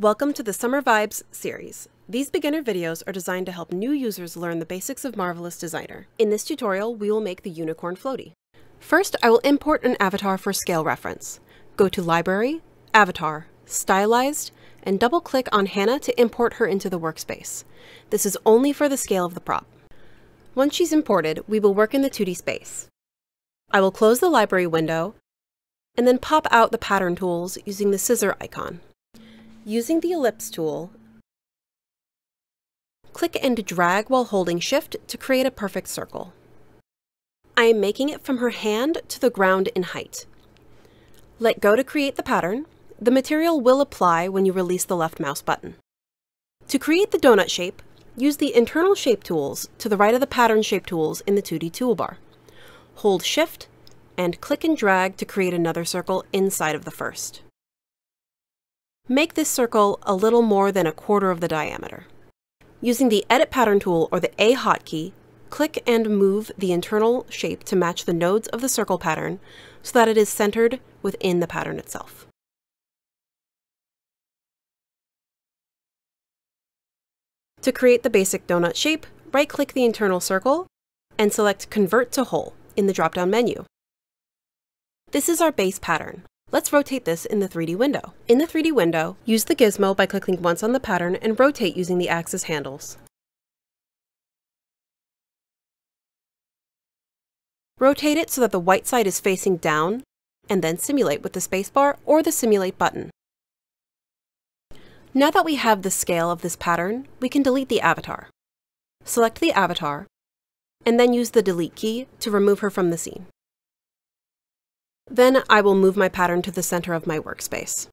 Welcome to the Summer Vibes series. These beginner videos are designed to help new users learn the basics of Marvelous Designer. In this tutorial, we will make the Unicorn Floaty. First, I will import an avatar for scale reference. Go to Library, Avatar, Stylized, and double-click on Hannah to import her into the workspace. This is only for the scale of the prop. Once she's imported, we will work in the 2D space. I will close the library window and then pop out the pattern tools using the scissor icon. Using the ellipse tool, click and drag while holding shift to create a perfect circle. I am making it from her hand to the ground in height. Let go to create the pattern. The material will apply when you release the left mouse button. To create the donut shape, use the internal shape tools to the right of the pattern shape tools in the 2D toolbar. Hold shift and click and drag to create another circle inside of the first. Make this circle a little more than a quarter of the diameter. Using the Edit Pattern tool or the A hotkey, click and move the internal shape to match the nodes of the circle pattern so that it is centered within the pattern itself. To create the basic donut shape, right-click the internal circle and select Convert to Hole in the drop-down menu. This is our base pattern. Let's rotate this in the 3D window. In the 3D window, use the gizmo by clicking once on the pattern and rotate using the axis handles. Rotate it so that the white side is facing down, and then simulate with the spacebar or the simulate button. Now that we have the scale of this pattern, we can delete the avatar. Select the avatar, and then use the delete key to remove her from the scene. Then I will move my pattern to the center of my workspace.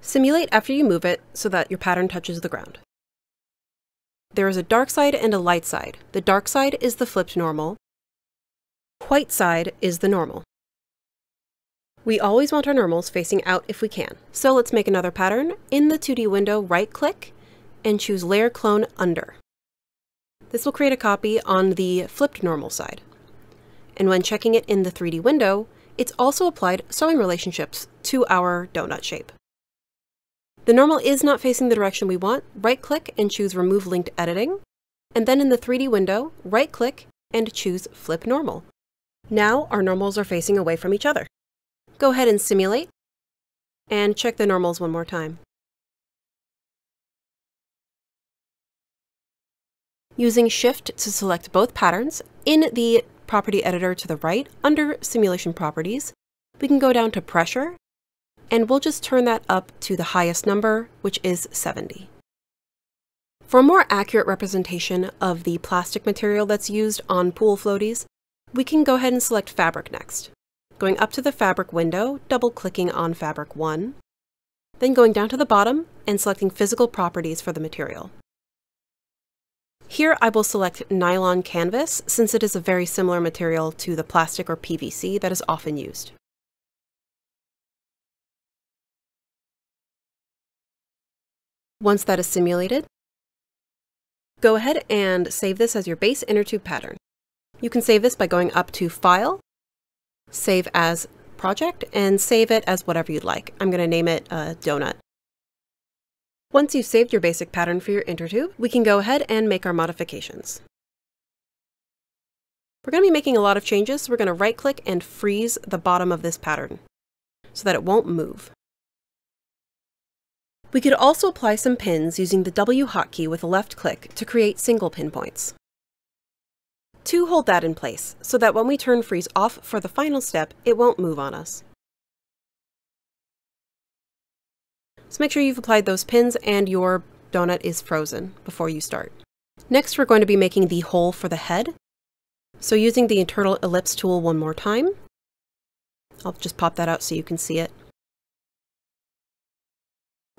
Simulate after you move it so that your pattern touches the ground. There is a dark side and a light side. The dark side is the flipped normal. White side is the normal. We always want our normals facing out if we can. So let's make another pattern. In the 2D window, right click and choose Layer Clone Under. This will create a copy on the flipped normal side and when checking it in the 3D window, it's also applied sewing relationships to our donut shape. The normal is not facing the direction we want, right-click and choose Remove Linked Editing, and then in the 3D window, right-click and choose Flip Normal. Now our normals are facing away from each other. Go ahead and simulate, and check the normals one more time. Using Shift to select both patterns, in the property editor to the right, under Simulation Properties, we can go down to Pressure, and we'll just turn that up to the highest number, which is 70. For a more accurate representation of the plastic material that's used on pool floaties, we can go ahead and select Fabric next. Going up to the Fabric window, double-clicking on Fabric 1, then going down to the bottom and selecting Physical Properties for the material. Here I will select nylon canvas since it is a very similar material to the plastic or PVC that is often used. Once that is simulated, go ahead and save this as your base inner tube pattern. You can save this by going up to File, Save as Project, and save it as whatever you'd like. I'm going to name it uh, Donut. Once you've saved your basic pattern for your inner tube, we can go ahead and make our modifications. We're going to be making a lot of changes, so we're going to right click and freeze the bottom of this pattern so that it won't move. We could also apply some pins using the W hotkey with a left click to create single pinpoints. To hold that in place so that when we turn freeze off for the final step, it won't move on us. So make sure you've applied those pins and your donut is frozen before you start. Next, we're going to be making the hole for the head. So using the internal ellipse tool one more time, I'll just pop that out so you can see it.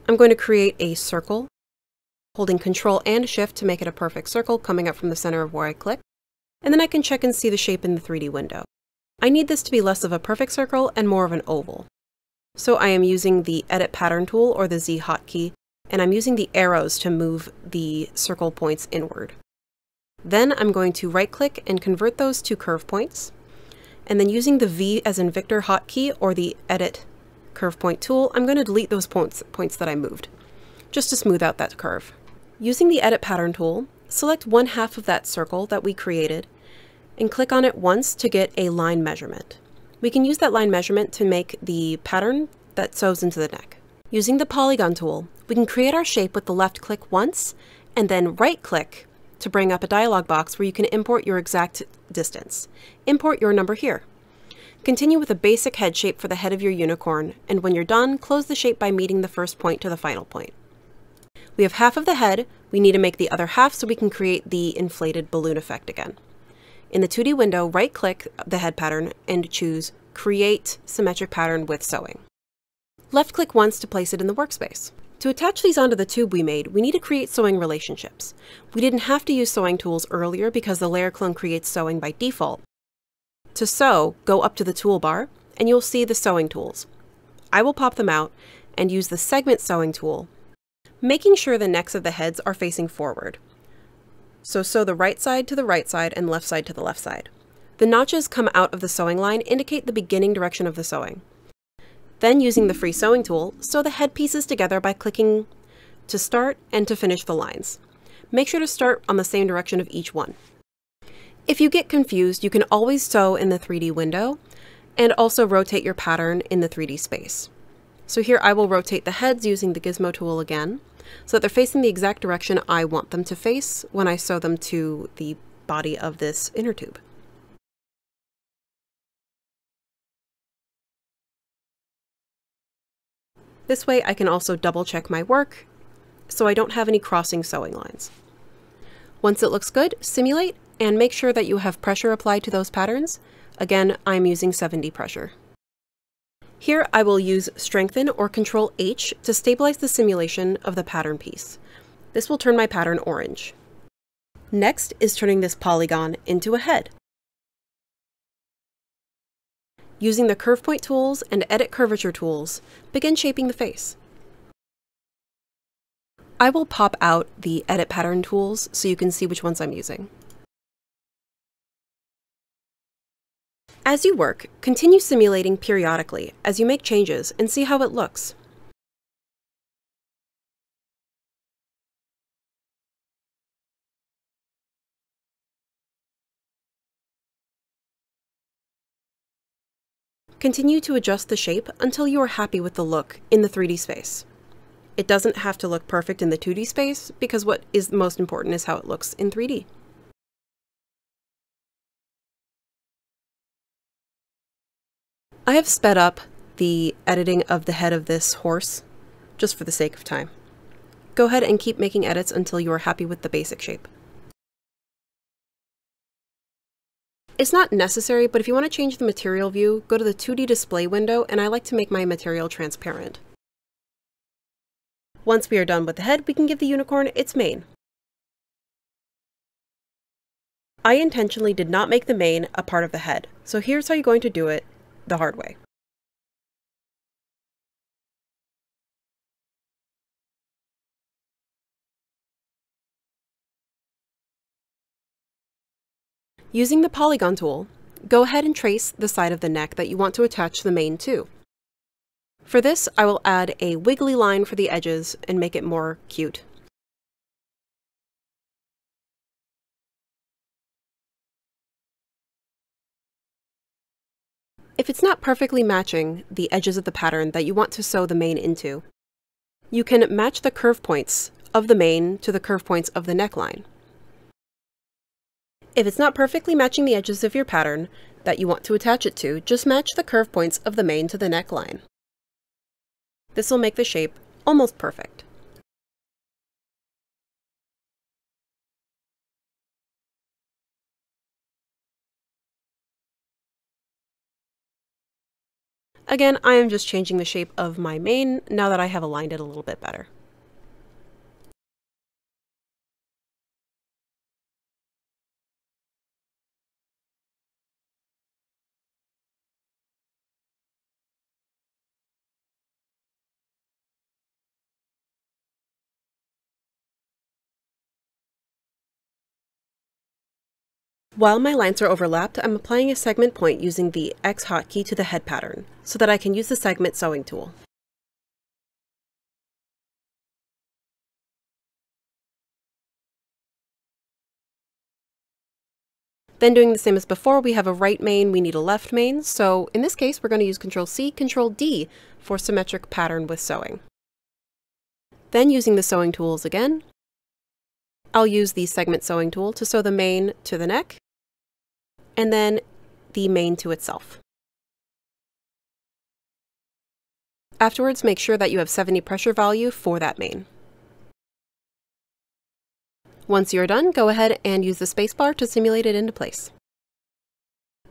I'm going to create a circle, holding Control and Shift to make it a perfect circle coming up from the center of where I click, and then I can check and see the shape in the 3D window. I need this to be less of a perfect circle and more of an oval. So I am using the Edit Pattern tool or the Z hotkey, and I'm using the arrows to move the circle points inward. Then I'm going to right click and convert those to curve points, and then using the V as in Victor hotkey or the Edit curve point tool, I'm going to delete those points, points that I moved, just to smooth out that curve. Using the Edit Pattern tool, select one half of that circle that we created and click on it once to get a line measurement. We can use that line measurement to make the pattern that sews into the neck. Using the polygon tool, we can create our shape with the left click once and then right click to bring up a dialog box where you can import your exact distance. Import your number here. Continue with a basic head shape for the head of your unicorn, and when you're done, close the shape by meeting the first point to the final point. We have half of the head, we need to make the other half so we can create the inflated balloon effect again. In the 2D window, right-click the head pattern and choose Create Symmetric Pattern with Sewing. Left-click once to place it in the workspace. To attach these onto the tube we made, we need to create sewing relationships. We didn't have to use sewing tools earlier because the layer clone creates sewing by default. To sew, go up to the toolbar, and you'll see the sewing tools. I will pop them out and use the segment sewing tool, making sure the necks of the heads are facing forward. So sew the right side to the right side and left side to the left side. The notches come out of the sewing line indicate the beginning direction of the sewing. Then using the free sewing tool, sew the head pieces together by clicking to start and to finish the lines. Make sure to start on the same direction of each one. If you get confused, you can always sew in the 3D window and also rotate your pattern in the 3D space. So here I will rotate the heads using the gizmo tool again so that they're facing the exact direction I want them to face when I sew them to the body of this inner tube. This way I can also double check my work so I don't have any crossing sewing lines. Once it looks good, simulate and make sure that you have pressure applied to those patterns. Again, I'm using 7D pressure. Here I will use Strengthen or Control H to stabilize the simulation of the pattern piece. This will turn my pattern orange. Next is turning this polygon into a head. Using the Curve Point tools and Edit Curvature tools, begin shaping the face. I will pop out the Edit Pattern tools so you can see which ones I'm using. As you work, continue simulating periodically as you make changes and see how it looks. Continue to adjust the shape until you are happy with the look in the 3D space. It doesn't have to look perfect in the 2D space because what is most important is how it looks in 3D. I have sped up the editing of the head of this horse, just for the sake of time. Go ahead and keep making edits until you are happy with the basic shape. It's not necessary, but if you want to change the material view, go to the 2D display window, and I like to make my material transparent. Once we are done with the head, we can give the unicorn its mane. I intentionally did not make the mane a part of the head, so here's how you're going to do it the hard way. Using the polygon tool, go ahead and trace the side of the neck that you want to attach the mane to. For this, I will add a wiggly line for the edges and make it more cute. If it's not perfectly matching the edges of the pattern that you want to sew the mane into, you can match the curve points of the mane to the curve points of the neckline. If it's not perfectly matching the edges of your pattern that you want to attach it to, just match the curve points of the mane to the neckline. This will make the shape almost perfect. Again, I am just changing the shape of my mane now that I have aligned it a little bit better. While my lines are overlapped, I'm applying a segment point using the X hotkey to the head pattern, so that I can use the segment sewing tool. Then doing the same as before, we have a right mane, we need a left mane, so in this case we're going to use Control C, Control D for symmetric pattern with sewing. Then using the sewing tools again, I'll use the segment sewing tool to sew the mane to the neck, and then the mane to itself. Afterwards, make sure that you have 70 pressure value for that mane. Once you're done, go ahead and use the spacebar to simulate it into place.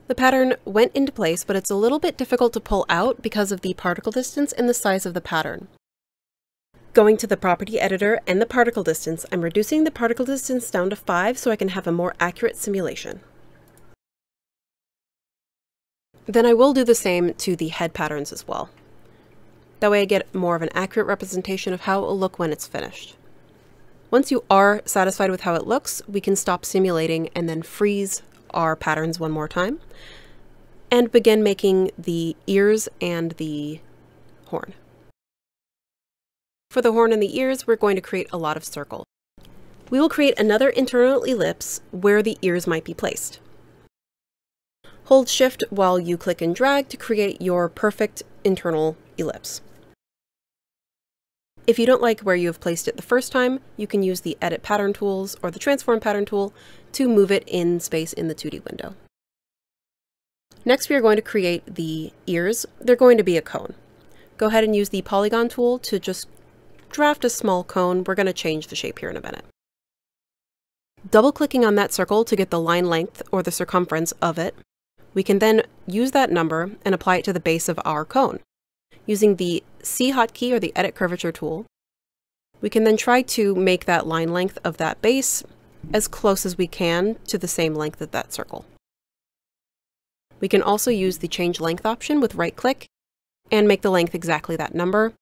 The pattern went into place, but it's a little bit difficult to pull out because of the particle distance and the size of the pattern. Going to the property editor and the particle distance, I'm reducing the particle distance down to 5 so I can have a more accurate simulation. Then I will do the same to the head patterns as well. That way I get more of an accurate representation of how it will look when it's finished. Once you are satisfied with how it looks, we can stop simulating and then freeze our patterns one more time and begin making the ears and the horn. For the horn and the ears, we're going to create a lot of circle. We will create another internal ellipse where the ears might be placed. Hold shift while you click and drag to create your perfect internal ellipse. If you don't like where you have placed it the first time, you can use the Edit Pattern tools or the Transform Pattern tool to move it in space in the 2D window. Next, we are going to create the ears. They're going to be a cone. Go ahead and use the Polygon tool to just draft a small cone. We're going to change the shape here in a minute. Double-clicking on that circle to get the line length or the circumference of it, we can then use that number and apply it to the base of our cone. Using the C hotkey or the Edit Curvature tool, we can then try to make that line length of that base as close as we can to the same length of that circle. We can also use the Change Length option with right-click and make the length exactly that number.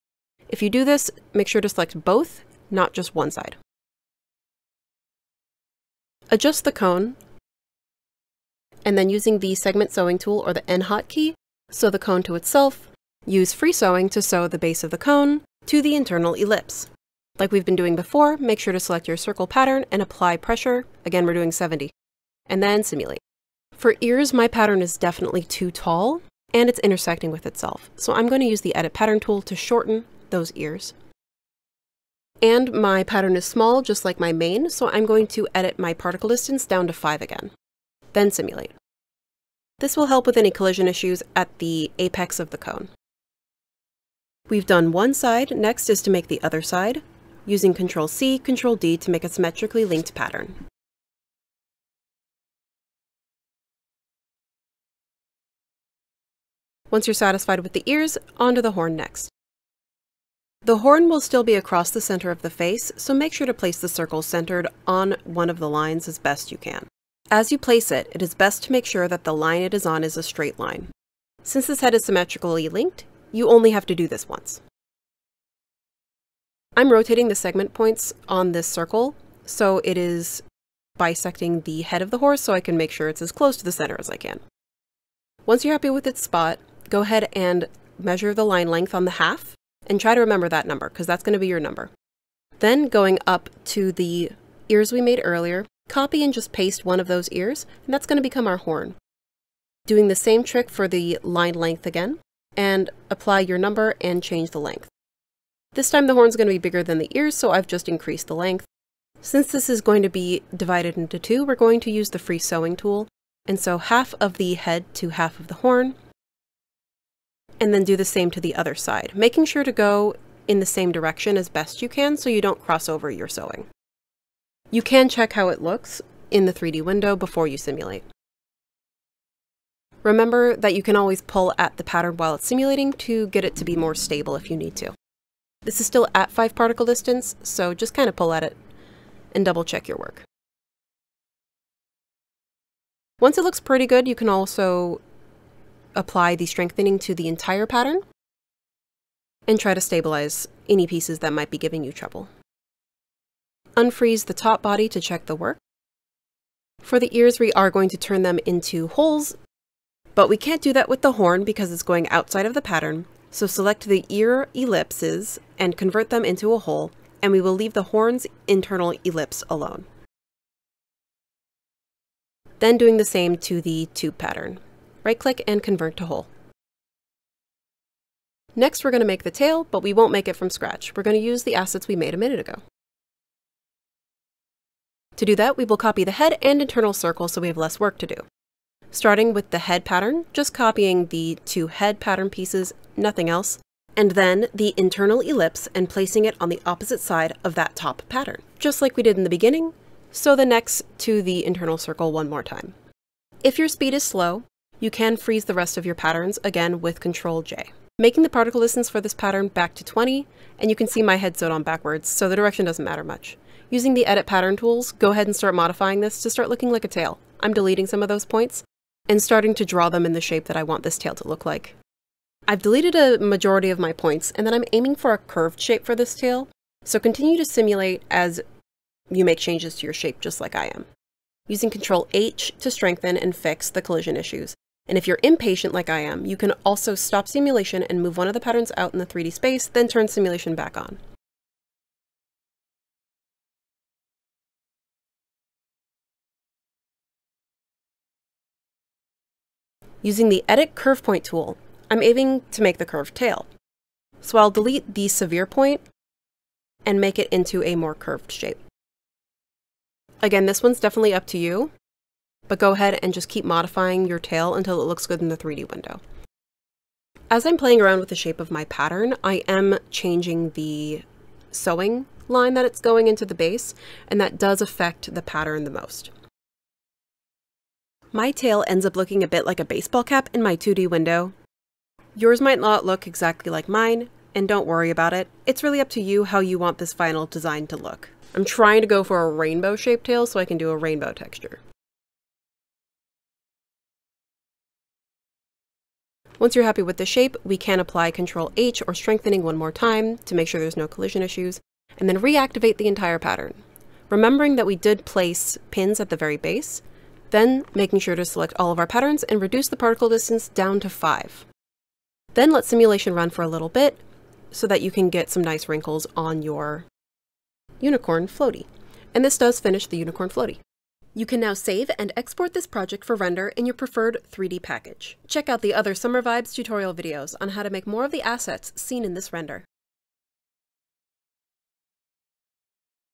If you do this, make sure to select both, not just one side. Adjust the cone, and then using the Segment Sewing tool or the N hotkey, sew the cone to itself, Use free sewing to sew the base of the cone to the internal ellipse. Like we've been doing before, make sure to select your circle pattern and apply pressure. Again, we're doing 70. And then simulate. For ears, my pattern is definitely too tall and it's intersecting with itself. So I'm going to use the Edit Pattern tool to shorten those ears. And my pattern is small, just like my mane, so I'm going to edit my particle distance down to 5 again. Then simulate. This will help with any collision issues at the apex of the cone. We've done one side, next is to make the other side, using Ctrl C, Ctrl D to make a symmetrically linked pattern. Once you're satisfied with the ears, onto the horn next. The horn will still be across the center of the face, so make sure to place the circle centered on one of the lines as best you can. As you place it, it is best to make sure that the line it is on is a straight line. Since this head is symmetrically linked, you only have to do this once. I'm rotating the segment points on this circle, so it is bisecting the head of the horse so I can make sure it's as close to the center as I can. Once you're happy with its spot, go ahead and measure the line length on the half and try to remember that number because that's going to be your number. Then going up to the ears we made earlier, copy and just paste one of those ears and that's going to become our horn. Doing the same trick for the line length again, and apply your number and change the length. This time the horn's going to be bigger than the ears, so I've just increased the length. Since this is going to be divided into two, we're going to use the free sewing tool, and sew half of the head to half of the horn, and then do the same to the other side, making sure to go in the same direction as best you can so you don't cross over your sewing. You can check how it looks in the 3D window before you simulate. Remember that you can always pull at the pattern while it's simulating to get it to be more stable if you need to. This is still at 5 particle distance, so just kind of pull at it and double check your work. Once it looks pretty good, you can also apply the strengthening to the entire pattern and try to stabilize any pieces that might be giving you trouble. Unfreeze the top body to check the work. For the ears, we are going to turn them into holes, but we can't do that with the horn because it's going outside of the pattern. So select the ear ellipses and convert them into a hole, and we will leave the horn's internal ellipse alone. Then doing the same to the tube pattern. Right click and convert to hole. Next, we're going to make the tail, but we won't make it from scratch. We're going to use the assets we made a minute ago. To do that, we will copy the head and internal circle so we have less work to do. Starting with the head pattern, just copying the two head pattern pieces, nothing else, and then the internal ellipse and placing it on the opposite side of that top pattern, just like we did in the beginning, so the next to the internal circle one more time. If your speed is slow, you can freeze the rest of your patterns again with Control J making the particle distance for this pattern back to 20, and you can see my head sewed on backwards, so the direction doesn't matter much. Using the edit pattern tools, go ahead and start modifying this to start looking like a tail. I'm deleting some of those points and starting to draw them in the shape that I want this tail to look like. I've deleted a majority of my points, and then I'm aiming for a curved shape for this tail, so continue to simulate as you make changes to your shape just like I am. Using Control H to strengthen and fix the collision issues, and if you're impatient like I am, you can also stop simulation and move one of the patterns out in the 3D space, then turn simulation back on. Using the Edit Curve Point tool, I'm aiming to make the curved tail. So I'll delete the severe point and make it into a more curved shape. Again, this one's definitely up to you but go ahead and just keep modifying your tail until it looks good in the 3D window. As I'm playing around with the shape of my pattern, I am changing the sewing line that it's going into the base, and that does affect the pattern the most. My tail ends up looking a bit like a baseball cap in my 2D window. Yours might not look exactly like mine, and don't worry about it. It's really up to you how you want this final design to look. I'm trying to go for a rainbow shaped tail so I can do a rainbow texture. Once you're happy with the shape, we can apply Control H or strengthening one more time to make sure there's no collision issues, and then reactivate the entire pattern. Remembering that we did place pins at the very base, then making sure to select all of our patterns and reduce the particle distance down to 5. Then let simulation run for a little bit so that you can get some nice wrinkles on your unicorn floaty. And this does finish the unicorn floaty. You can now save and export this project for render in your preferred 3D package. Check out the other Summer Vibes tutorial videos on how to make more of the assets seen in this render.